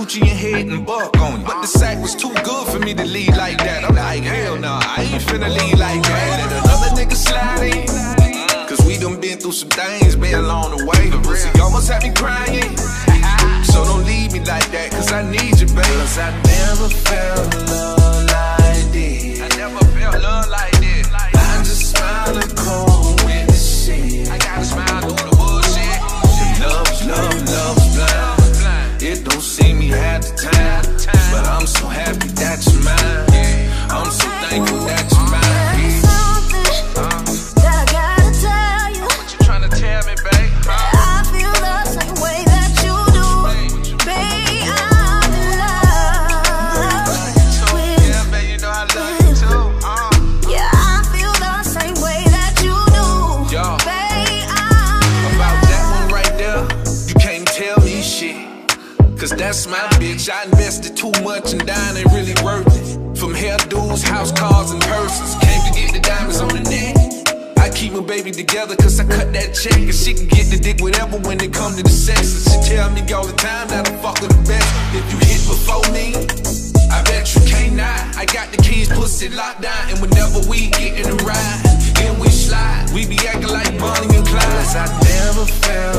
Gucci and head and buck on you. But the sack was too good for me to lead like that. I'm like, hell nah, I ain't finna lead like that. Let another nigga slide in. Cause we done been through some things, been along the way. The pussy almost had me crying. So don't leave me like that, cause I need you, baby. Cause I never felt love like this. I never felt love like That's my bitch. I invested too much and dying ain't really worth it. From hairdos, house cars, and purses. Came to get the diamonds on the neck. I keep my baby together cause I cut that check. And she can get the dick whenever when it come to the sex. And she tell me all the time that I'm fucking the best. If you hit before me, I bet you can't not. I got the keys, pussy locked down. And whenever we get in the ride, then we slide. We be acting like Bonnie and Clyde. I never felt